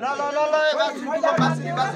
No, no, no, no, va.